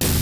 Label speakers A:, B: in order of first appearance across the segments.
A: Thank you.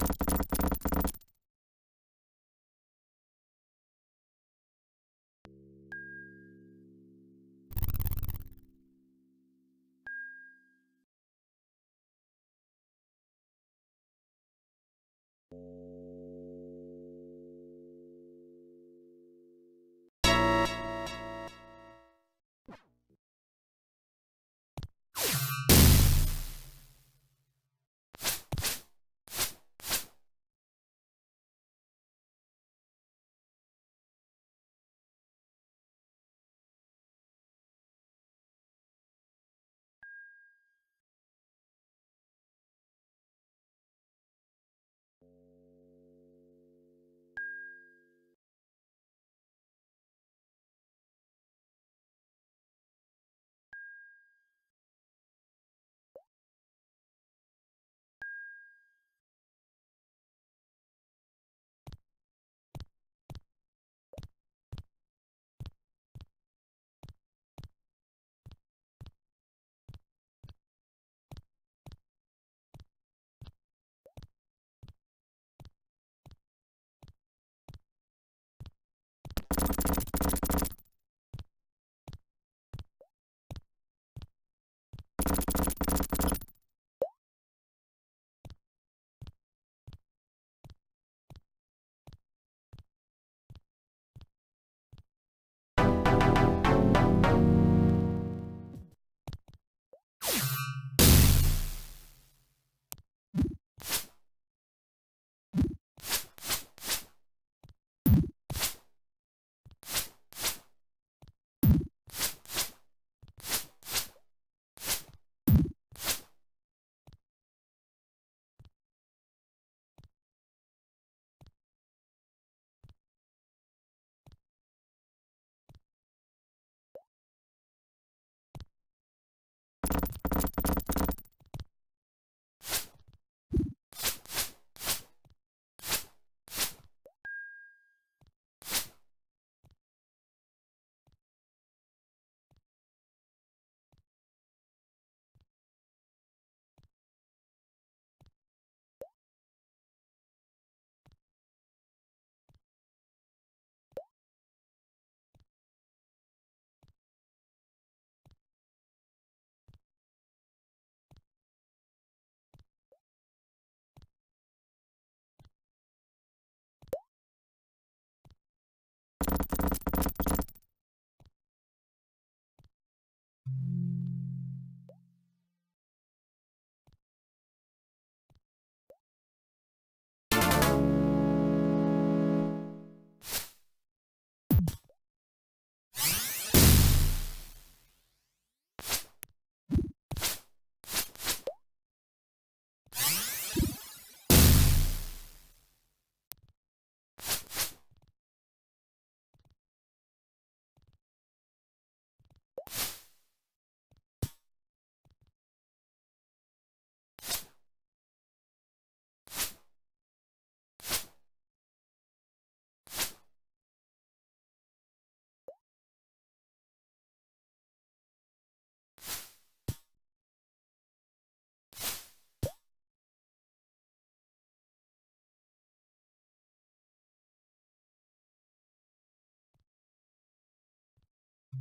A: you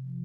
A: thank you